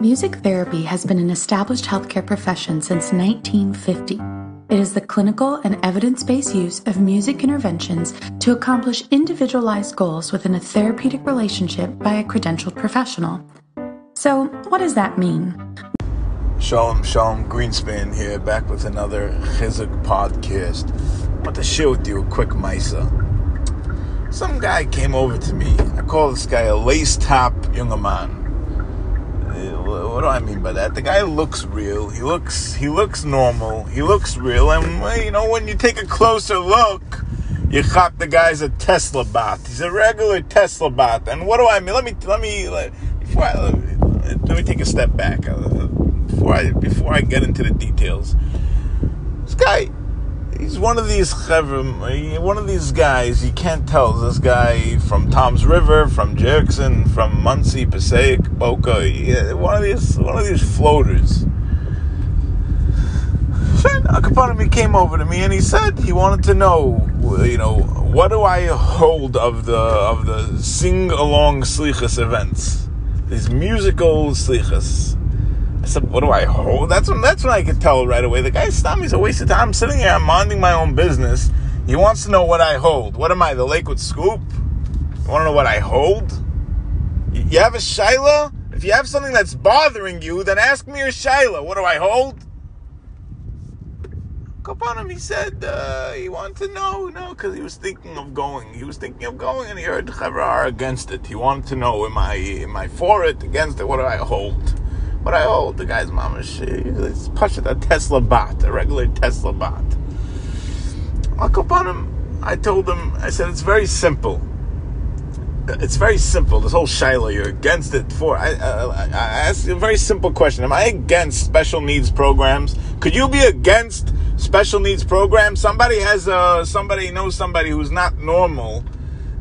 Music therapy has been an established healthcare profession since 1950. It is the clinical and evidence based use of music interventions to accomplish individualized goals within a therapeutic relationship by a credentialed professional. So, what does that mean? Shalom, Shalom, Greenspan here, back with another Chizuk podcast. I want to share with you a quick Misa. Some guy came over to me. I call this guy a lace top younger man. What do I mean by that? The guy looks real. He looks he looks normal. He looks real. And you know when you take a closer look, you cop the guy's a Tesla bot. He's a regular Tesla bot. And what do I mean? Let me let me let, before I, let me take a step back. Uh, before I before I get into the details. This guy, he's one of these one of these guys. You can't tell this guy from Toms River, from Jackson, from Monsey, Passaic, Boca. Yeah, uh, one of these one of these floaters. Akapanami came over to me and he said he wanted to know, you know, what do I hold of the of the sing along slichos events, these musical slichos. I said, "What do I hold?" That's when that's when I could tell right away. The guy stopped me. He's a waste of time. I'm sitting here. I'm minding my own business. He wants to know what I hold. What am I, the Lakewood Scoop? You want to know what I hold? You have a shaila? If you have something that's bothering you, then ask me your shaila. What do I hold? Upon him, he said uh, he wanted to know, no, because he was thinking of going. He was thinking of going, and he heard chevra against it. He wanted to know, am I, am I for it, against it? What do I hold? But I hold the guy's mama shit. It's Pasha, a Tesla bot, a regular Tesla bot. I'll go upon him. I told him, I said, it's very simple. It's very simple. This whole shaila, you're against it for. I, I, I asked a very simple question. Am I against special needs programs? Could you be against special needs programs? Somebody has a, somebody knows somebody who's not normal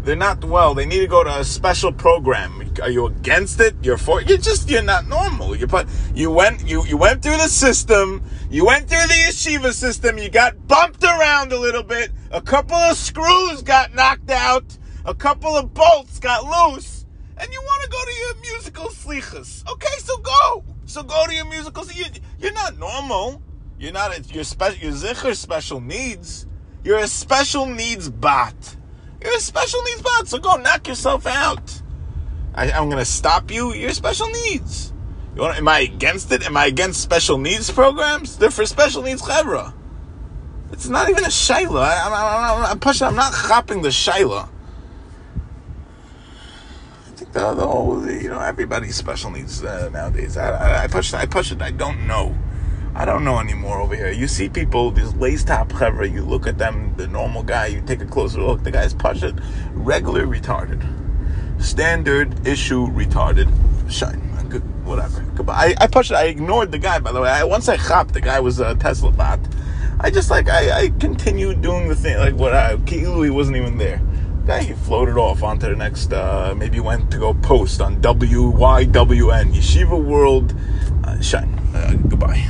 they're not well. They need to go to a special program. Are you against it? You're for you're just you're not normal. You put you went you you went through the system. You went through the yeshiva system. You got bumped around a little bit. A couple of screws got knocked out. A couple of bolts got loose. And you want to go to your musical slichos. Okay, so go. So go to your musical. You, you're not normal. You're not. You're special. You're zicher special needs. You're a special needs bot. You're a special needs bot, so go knock yourself out. I, am gonna stop you. You're special needs. You want, am I against it? Am I against special needs programs? They're for special needs chevra. It's not even a shaila. I, am I'm, I'm, pushing. I'm not chopping the shaila. I think the, the whole, you know, everybody's special needs uh, nowadays. I, I, I push. I push it. I don't know. I don't know anymore over here. You see people, these lace top cover, you look at them, the normal guy, you take a closer look, the guy's it, regular retarded. Standard issue retarded. Shine. Whatever. Goodbye. I, I pushed it. I ignored the guy, by the way. I, once I hopped, the guy was a Tesla bot. I just like, I, I continued doing the thing, like what I, he wasn't even there. Guy, he floated off onto the next, uh, maybe went to go post on WYWN, Yeshiva World. Uh, shine. Uh, goodbye.